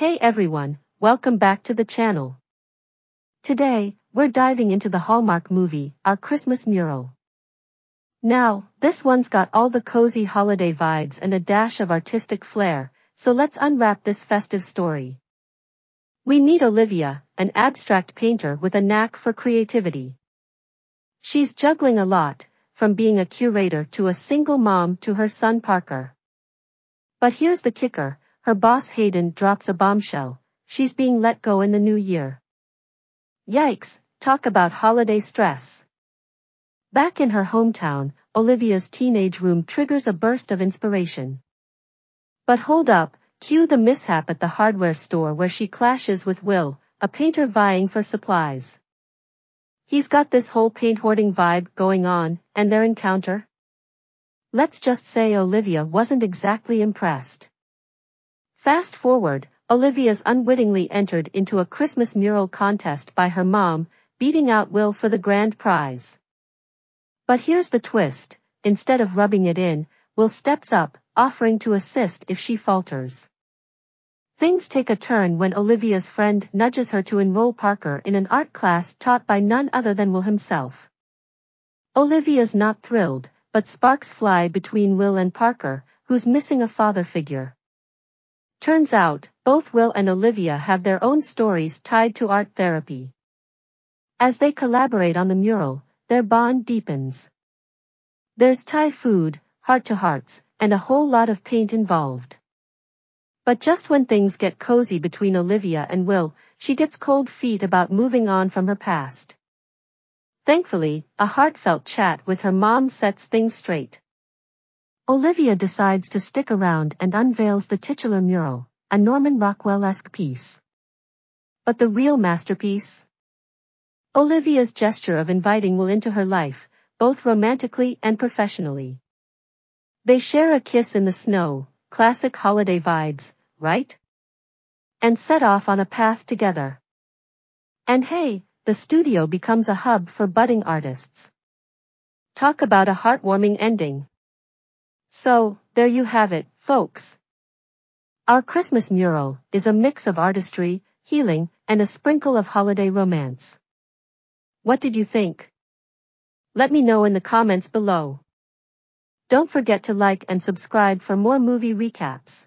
Hey everyone, welcome back to the channel. Today, we're diving into the Hallmark movie, Our Christmas Mural. Now, this one's got all the cozy holiday vibes and a dash of artistic flair, so let's unwrap this festive story. We meet Olivia, an abstract painter with a knack for creativity. She's juggling a lot, from being a curator to a single mom to her son Parker. But here's the kicker, her boss Hayden drops a bombshell, she's being let go in the new year. Yikes, talk about holiday stress. Back in her hometown, Olivia's teenage room triggers a burst of inspiration. But hold up, cue the mishap at the hardware store where she clashes with Will, a painter vying for supplies. He's got this whole paint hoarding vibe going on, and their encounter? Let's just say Olivia wasn't exactly impressed. Fast forward, Olivia's unwittingly entered into a Christmas mural contest by her mom, beating out Will for the grand prize. But here's the twist, instead of rubbing it in, Will steps up, offering to assist if she falters. Things take a turn when Olivia's friend nudges her to enroll Parker in an art class taught by none other than Will himself. Olivia's not thrilled, but sparks fly between Will and Parker, who's missing a father figure. Turns out, both Will and Olivia have their own stories tied to art therapy. As they collaborate on the mural, their bond deepens. There's Thai food, heart-to-hearts, and a whole lot of paint involved. But just when things get cozy between Olivia and Will, she gets cold feet about moving on from her past. Thankfully, a heartfelt chat with her mom sets things straight. Olivia decides to stick around and unveils the titular mural, a Norman Rockwell-esque piece. But the real masterpiece? Olivia's gesture of inviting Will into her life, both romantically and professionally. They share a kiss in the snow, classic holiday vibes, right? And set off on a path together. And hey, the studio becomes a hub for budding artists. Talk about a heartwarming ending. So, there you have it, folks. Our Christmas mural is a mix of artistry, healing, and a sprinkle of holiday romance. What did you think? Let me know in the comments below. Don't forget to like and subscribe for more movie recaps.